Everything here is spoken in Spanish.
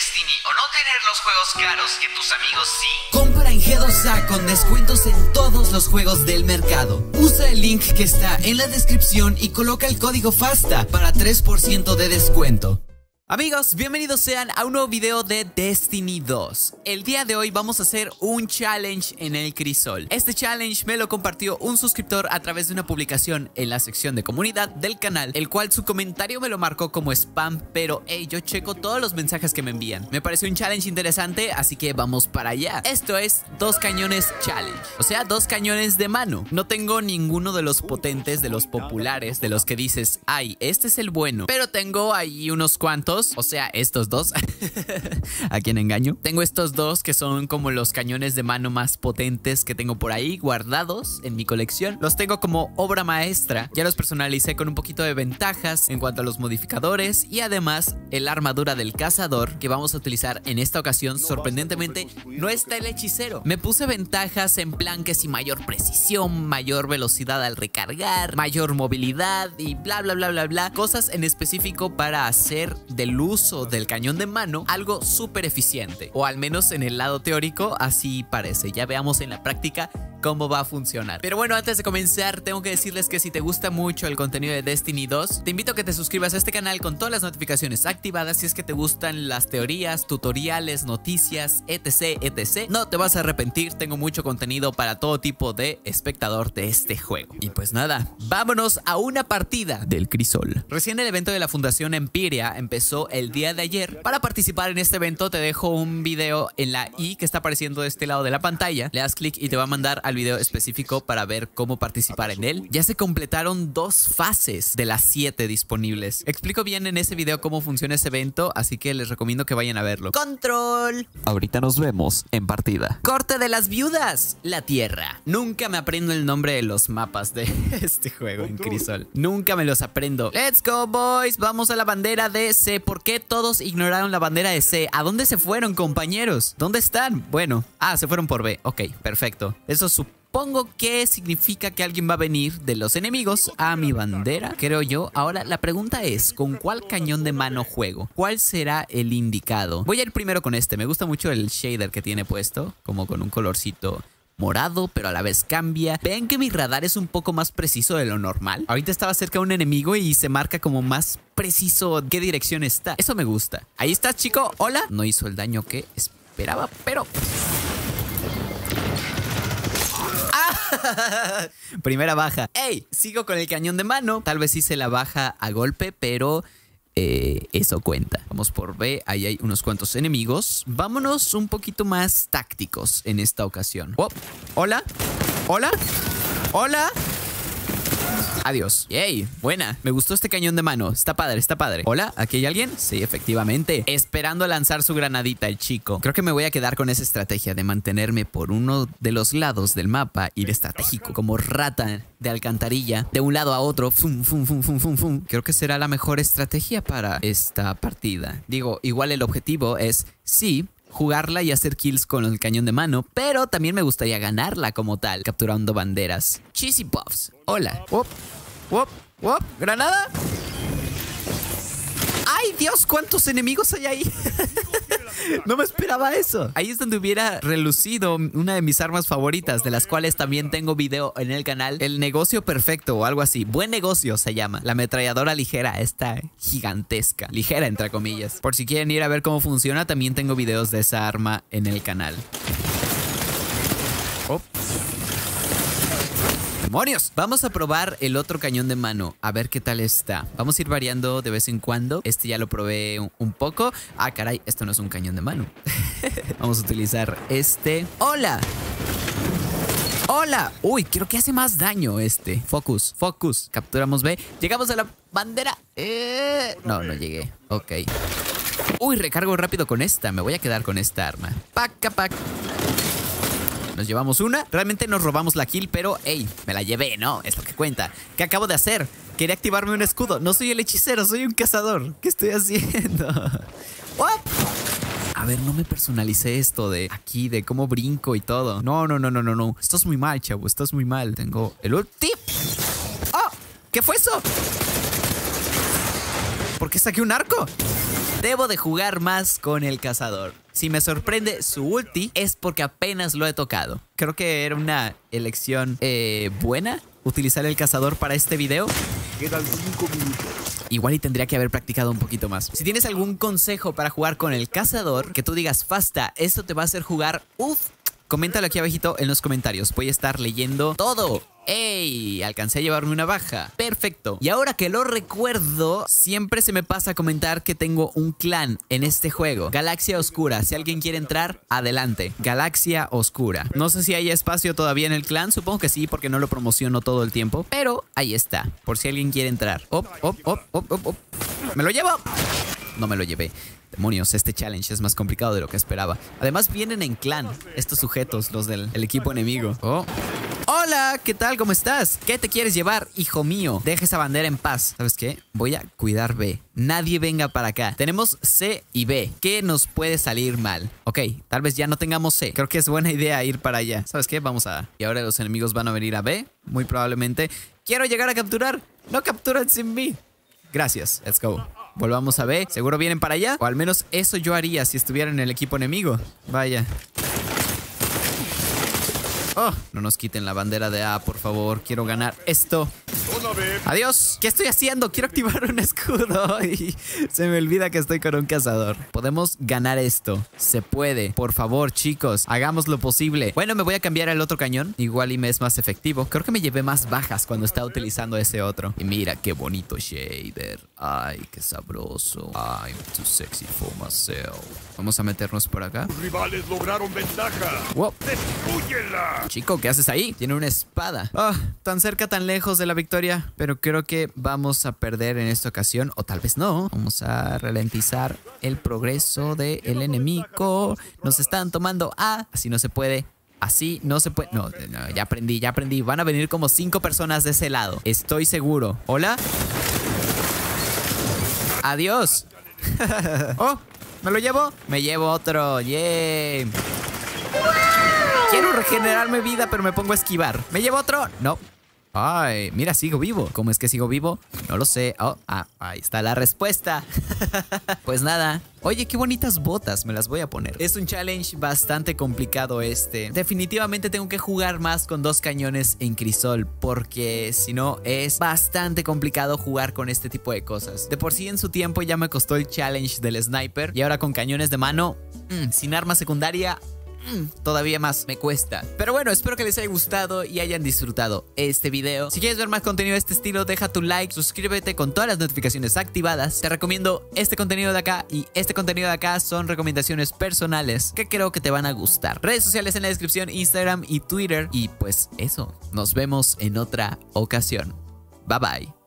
O no tener los juegos caros que tus amigos sí? Compra en G2A con descuentos en todos los juegos del mercado. Usa el link que está en la descripción y coloca el código FASTA para 3% de descuento. Amigos, bienvenidos sean a un nuevo video de Destiny 2. El día de hoy vamos a hacer un challenge en el crisol. Este challenge me lo compartió un suscriptor a través de una publicación en la sección de comunidad del canal, el cual su comentario me lo marcó como spam, pero hey, yo checo todos los mensajes que me envían. Me pareció un challenge interesante, así que vamos para allá. Esto es dos cañones challenge, o sea, dos cañones de mano. No tengo ninguno de los potentes, de los populares, de los que dices, ay, este es el bueno, pero tengo ahí unos cuantos o sea, estos dos. ¿A quién engaño? Tengo estos dos que son como los cañones de mano más potentes que tengo por ahí guardados en mi colección. Los tengo como obra maestra. Ya los personalicé con un poquito de ventajas en cuanto a los modificadores y además el armadura del cazador que vamos a utilizar en esta ocasión. Sorprendentemente, no está el hechicero. Me puse ventajas en plan que si mayor precisión, mayor velocidad al recargar, mayor movilidad y bla bla bla bla bla. Cosas en específico para hacer del el uso del cañón de mano algo súper eficiente. O al menos en el lado teórico así parece. Ya veamos en la práctica cómo va a funcionar. Pero bueno, antes de comenzar, tengo que decirles que si te gusta mucho el contenido de Destiny 2, te invito a que te suscribas a este canal con todas las notificaciones activadas si es que te gustan las teorías, tutoriales, noticias, etc, etc. No te vas a arrepentir, tengo mucho contenido para todo tipo de espectador de este juego. Y pues nada, vámonos a una partida del Crisol. Recién el evento de la Fundación Empiria empezó el día de ayer. Para participar en este evento te dejo un video en la i que está apareciendo de este lado de la pantalla. Le das clic y te va a mandar a al video específico para ver cómo participar en él. Ya se completaron dos fases de las siete disponibles. Explico bien en ese video cómo funciona ese evento, así que les recomiendo que vayan a verlo. ¡Control! Ahorita nos vemos en partida. Corte de las viudas. La Tierra. Nunca me aprendo el nombre de los mapas de este juego en Crisol. Nunca me los aprendo. Let's go, boys. Vamos a la bandera de C. ¿Por qué todos ignoraron la bandera de C? ¿A dónde se fueron, compañeros? ¿Dónde están? Bueno. Ah, se fueron por B. Ok, perfecto. Eso es Supongo que significa que alguien va a venir de los enemigos a mi bandera, creo yo. Ahora, la pregunta es, ¿con cuál cañón de mano juego? ¿Cuál será el indicado? Voy a ir primero con este. Me gusta mucho el shader que tiene puesto, como con un colorcito morado, pero a la vez cambia. Ven que mi radar es un poco más preciso de lo normal. Ahorita estaba cerca de un enemigo y se marca como más preciso qué dirección está. Eso me gusta. Ahí está, chico. Hola. No hizo el daño que esperaba, pero... Primera baja. ¡Ey! Sigo con el cañón de mano. Tal vez hice la baja a golpe, pero... Eh, eso cuenta. Vamos por B, ahí hay unos cuantos enemigos. Vámonos un poquito más tácticos en esta ocasión. Oh, hola, hola, hola. Adiós. Yay, buena. Me gustó este cañón de mano. Está padre, está padre. Hola, ¿aquí hay alguien? Sí, efectivamente. Esperando lanzar su granadita el chico. Creo que me voy a quedar con esa estrategia de mantenerme por uno de los lados del mapa, ir estratégico como rata de alcantarilla, de un lado a otro. Fum, fum, fum, fum, fum. Creo que será la mejor estrategia para esta partida. Digo, igual el objetivo es, sí, jugarla y hacer kills con el cañón de mano, pero también me gustaría ganarla como tal, capturando banderas. Cheesy Puffs, hola. Wop, wop, wop, granada. ¡Ay, Dios! ¿Cuántos enemigos hay ahí? no me esperaba eso. Ahí es donde hubiera relucido una de mis armas favoritas, de las cuales también tengo video en el canal. El negocio perfecto o algo así. Buen negocio se llama. La ametralladora ligera, esta gigantesca. Ligera, entre comillas. Por si quieren ir a ver cómo funciona, también tengo videos de esa arma en el canal. Oh. ¡Demonios! Vamos a probar el otro cañón de mano, a ver qué tal está. Vamos a ir variando de vez en cuando. Este ya lo probé un, poco. Ah, caray, esto no es un cañón de mano. Vamos a utilizar este. ¡Hola! ¡Hola! Uy, creo que hace más daño este. Focus, focus. Capturamos B. Llegamos a la bandera. Eh... No, no llegué. Ok. Uy, recargo rápido con esta. Me voy a quedar con esta arma. Pac, pac. Nos llevamos una. Realmente nos robamos la kill, pero, hey, me la llevé, ¿no? Es lo que cuenta. ¿Qué acabo de hacer? Quería activarme un escudo. No soy el hechicero, soy un cazador. ¿Qué estoy haciendo? A ver, no me personalicé esto de aquí, de cómo brinco y todo. No, no, no, no, no, no. Esto es muy mal, chavo. Esto es muy mal. Tengo el ulti. ¡Oh! ¿Qué fue eso? ¿Por qué saqué un arco? Debo de jugar más con el cazador. Si me sorprende su ulti es porque apenas lo he tocado. Creo que era una elección eh, buena utilizar el cazador para este video. Quedan 5 minutos. Igual y tendría que haber practicado un poquito más. Si tienes algún consejo para jugar con el cazador, que tú digas, Fasta, esto te va a hacer jugar, uff, coméntalo aquí abajito en los comentarios. Voy a estar leyendo todo. ¡Ey! Alcancé a llevarme una baja. Perfecto. Y ahora que lo recuerdo, siempre se me pasa comentar que tengo un clan en este juego. Galaxia Oscura. Si alguien quiere entrar, adelante. Galaxia Oscura. No sé si hay espacio todavía en el clan. Supongo que sí, porque no lo promociono todo el tiempo. Pero ahí está. Por si alguien quiere entrar. ¡Op, op, op, op, op, op! ¡Me lo llevo! No me lo llevé. Demonios, este challenge es más complicado de lo que esperaba. Además vienen en clan estos sujetos, los del el equipo enemigo. Oh. Hola, ¿qué tal? ¿Cómo estás? ¿Qué te quieres llevar, hijo mío? Deja esa bandera en paz. ¿Sabes qué? Voy a cuidar B. Nadie venga para acá. Tenemos C y B. ¿Qué nos puede salir mal? Ok, tal vez ya no tengamos C. Creo que es buena idea ir para allá. ¿Sabes qué? Vamos a... Y ahora los enemigos van a venir a B. Muy probablemente. Quiero llegar a capturar. No capturan sin mí. Gracias. Let's go. Volvamos a B. Seguro vienen para allá. O al menos eso yo haría si estuviera en el equipo enemigo. Vaya. Oh, no nos quiten la bandera de A, por favor. Quiero ganar esto. Adiós. ¿Qué estoy haciendo? Quiero activar un escudo y se me olvida que estoy con un cazador. Podemos ganar esto. Se puede. Por favor, chicos, hagamos lo posible. Bueno, me voy a cambiar el otro cañón. Igual y me es más efectivo. Creo que me llevé más bajas cuando estaba utilizando ese otro. Y mira qué bonito shader. Ay, qué sabroso. I'm too sexy for myself. Vamos a meternos por acá. Rivales lograron ventaja. Wow. Chico, ¿qué haces ahí? Tiene una espada. Ah, tan cerca, tan lejos de la victoria. Pero creo que vamos a perder en esta ocasión. O tal vez no. Vamos a ralentizar el progreso del enemigo. Nos están tomando A. Así no se puede. Así no se puede. No, no, ya aprendí, ya aprendí. Van a venir como cinco personas de ese lado. Estoy seguro. ¿Hola? Adiós. oh, ¿me lo llevo? Me llevo otro. Yay. Quiero regenerarme vida, pero me pongo a esquivar. ¿Me llevo otro? No. Ay, mira, sigo vivo. ¿Cómo es que sigo vivo? No lo sé. Oh, ah, ahí está la respuesta. pues nada. Oye, qué bonitas botas, me las voy a poner. Es un challenge bastante complicado este. Definitivamente tengo que jugar más con dos cañones en crisol, porque si no es bastante complicado jugar con este tipo de cosas. De por sí en su tiempo ya me costó el challenge del sniper y ahora con cañones de mano, mm, sin arma secundaria, todavía más me cuesta. Pero bueno, espero que les haya gustado y hayan disfrutado este video. Si quieres ver más contenido de este estilo, deja tu like, suscríbete con todas las notificaciones activadas. Te recomiendo este contenido de acá y este contenido de acá son recomendaciones personales que creo que te van a gustar. Redes sociales en la descripción, Instagram y Twitter. Y pues eso, nos vemos en otra ocasión. Bye bye.